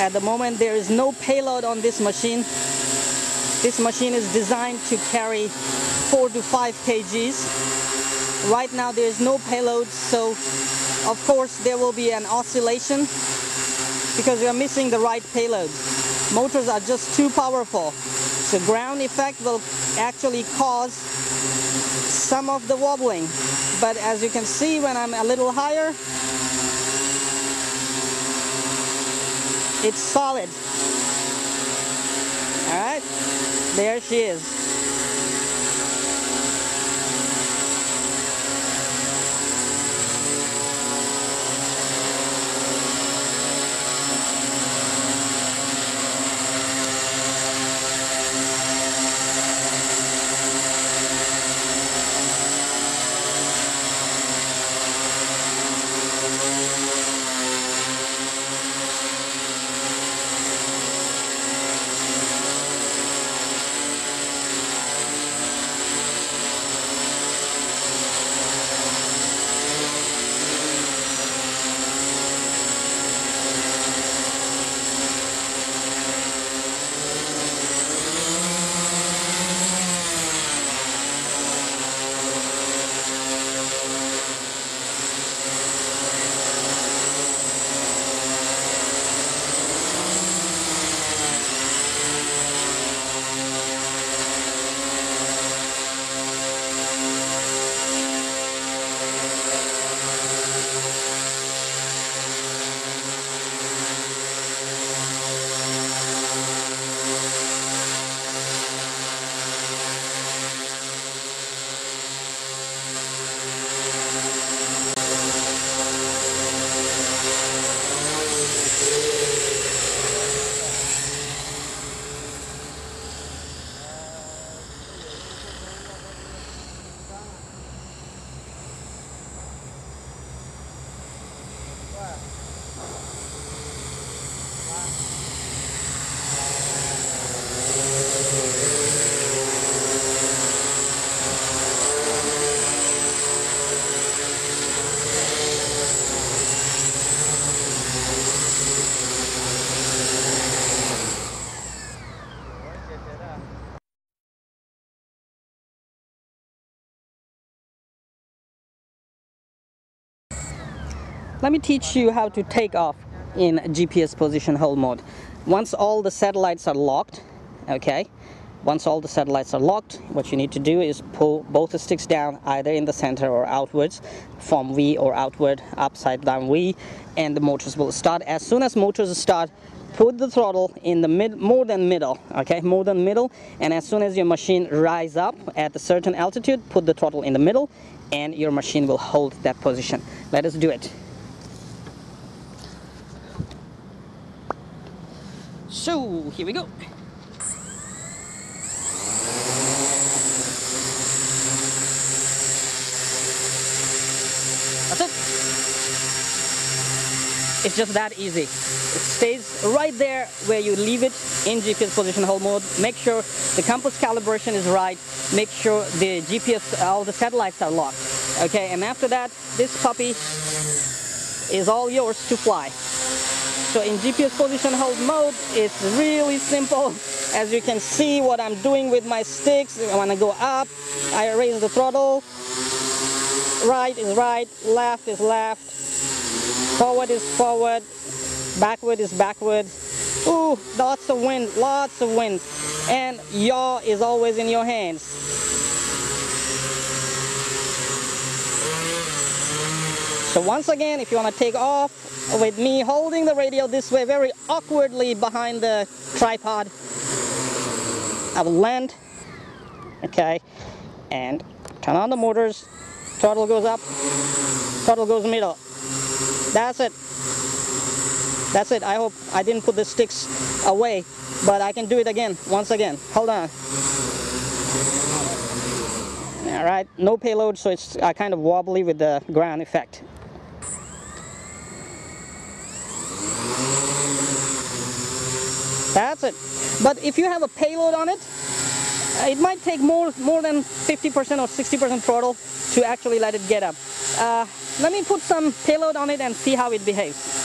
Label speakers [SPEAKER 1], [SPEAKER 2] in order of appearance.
[SPEAKER 1] At the moment there is no payload on this machine. This machine is designed to carry 4 to 5 kgs. Right now there is no payload so of course there will be an oscillation because we are missing the right payload. Motors are just too powerful. So ground effect will actually cause some of the wobbling. But as you can see when I'm a little higher, it's solid. Alright, there she is. Wow. Let me teach you how to take off in GPS position hold mode. Once all the satellites are locked, okay, once all the satellites are locked, what you need to do is pull both the sticks down either in the center or outwards, from V or outward, upside down V, and the motors will start. As soon as motors start, put the throttle in the mid, more than middle, okay, more than middle, and as soon as your machine rise up at a certain altitude, put the throttle in the middle, and your machine will hold that position. Let us do it. So here we go. That's it. It's just that easy. It stays right there where you leave it in GPS position hold mode. Make sure the compass calibration is right. Make sure the GPS, all the satellites are locked. Okay, and after that, this puppy is all yours to fly. So in GPS position hold mode, it's really simple. As you can see what I'm doing with my sticks, I go up, I raise the throttle, right is right, left is left, forward is forward, backward is backward. Ooh, lots of wind, lots of wind. And yaw is always in your hands. So once again, if you want to take off, with me holding the radio this way very awkwardly behind the tripod. I will land, okay, and turn on the motors, throttle goes up, throttle goes middle. That's it. That's it. I hope I didn't put the sticks away, but I can do it again, once again. Hold on. All right, no payload, so it's uh, kind of wobbly with the ground effect. That's it. But if you have a payload on it, it might take more, more than 50% or 60% throttle to actually let it get up. Uh, let me put some payload on it and see how it behaves.